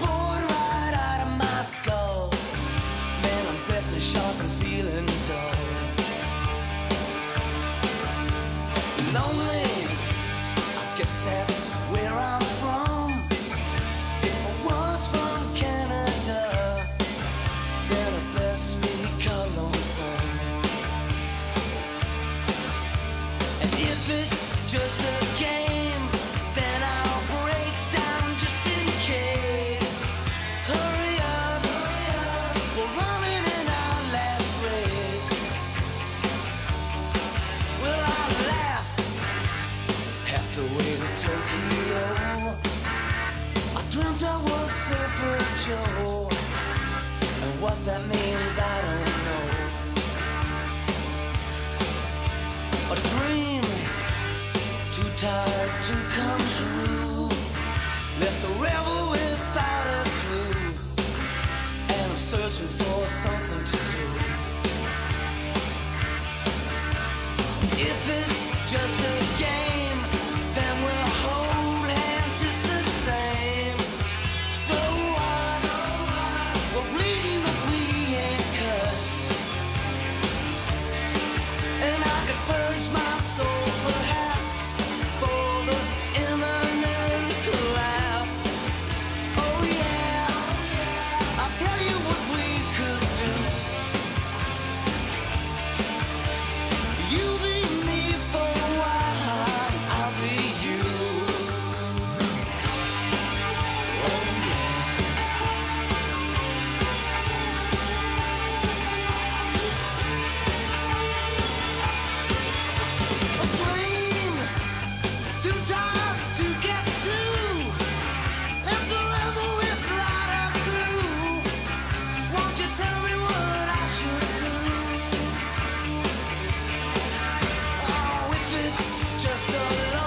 boy. Tokyo I dreamed I was Super Joe And what that means I don't know A dream Too tired to come true Left a rebel without a clue And I'm searching lost alone.